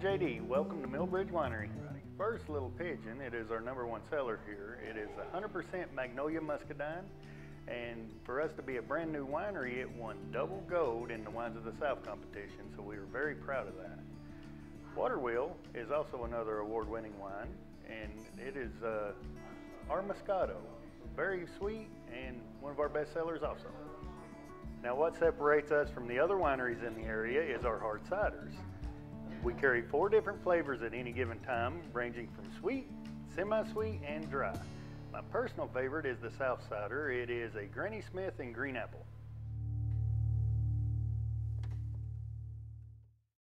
JD. Welcome to Millbridge Winery. First Little Pigeon, it is our number one seller here. It is 100% Magnolia Muscadine. And for us to be a brand new winery, it won double gold in the Wines of the South competition, so we are very proud of that. Waterwheel is also another award-winning wine, and it is uh, our Moscato. Very sweet and one of our best sellers also. Now what separates us from the other wineries in the area is our hard ciders. We carry four different flavors at any given time, ranging from sweet, semi-sweet, and dry. My personal favorite is the South Cider. It is a Granny Smith and green apple.